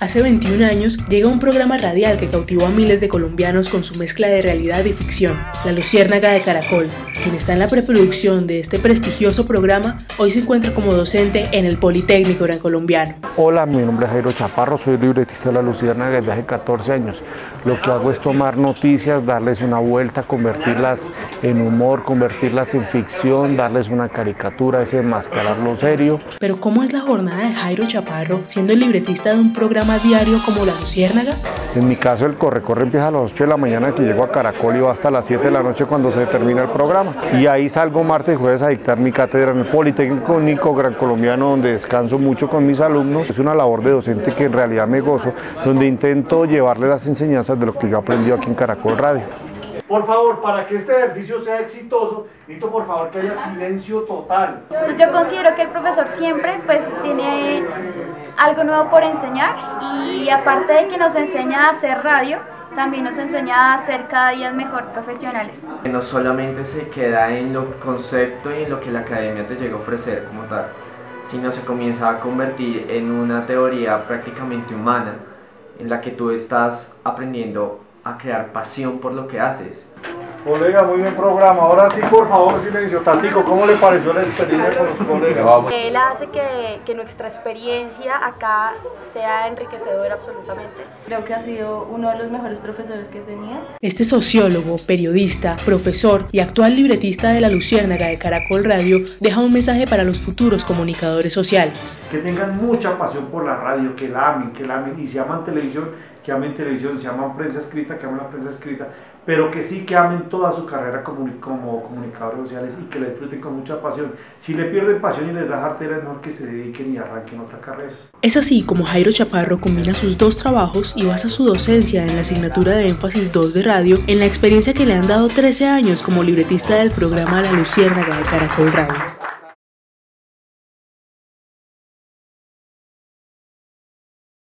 Hace 21 años llega un programa radial que cautivó a miles de colombianos con su mezcla de realidad y ficción, La Luciérnaga de Caracol. Quien está en la preproducción de este prestigioso programa, hoy se encuentra como docente en el Politécnico Gran Colombiano. Hola, mi nombre es Jairo Chaparro, soy libretista de La Luciérnaga desde hace 14 años. Lo que hago es tomar noticias, darles una vuelta, convertirlas en humor, convertirlas en ficción, darles una caricatura, desenmascararlo serio. Pero ¿cómo es la jornada de Jairo Chaparro siendo el libretista de un programa diario como La Luciérnaga? En mi caso el corre-corre empieza a las 8 de la mañana que llego a Caracol y va hasta las 7 de la noche cuando se termina el programa. Y ahí salgo martes y jueves a dictar mi cátedra en el Politécnico Nico Gran Colombiano donde descanso mucho con mis alumnos. Es una labor de docente que en realidad me gozo, donde intento llevarle las enseñanzas de lo que yo he aprendido aquí en Caracol Radio. Por favor, para que este ejercicio sea exitoso, necesito por favor que haya silencio total. Pues yo considero que el profesor siempre pues tiene algo nuevo por enseñar y aparte de que nos enseña a hacer radio, también nos enseña a ser cada día mejor profesionales. No solamente se queda en lo concepto y en lo que la academia te llega a ofrecer como tal, sino se comienza a convertir en una teoría prácticamente humana en la que tú estás aprendiendo a crear pasión por lo que haces. Colega, muy bien programa. Ahora sí, por favor, silencio. Tatico, ¿cómo le pareció la experiencia con los colegas? Él hace que, que, nuestra experiencia acá sea enriquecedora absolutamente. Creo que ha sido uno de los mejores profesores que tenía. Este sociólogo, periodista, profesor y actual libretista de la Luciérnaga de Caracol Radio deja un mensaje para los futuros comunicadores sociales. Que tengan mucha pasión por la radio, que la amen, que la amen y si aman televisión, que amen televisión, si aman prensa escrita, que amen la prensa escrita, pero que sí que amen toda su carrera como, como comunicadores sociales y que la disfruten con mucha pasión. Si le pierden pasión y les da jartera, es mejor que se dediquen y arranquen otra carrera. Es así como Jairo Chaparro combina sus dos trabajos y basa su docencia en la asignatura de énfasis 2 de radio en la experiencia que le han dado 13 años como libretista del programa La Luciérnaga de Caracol Radio.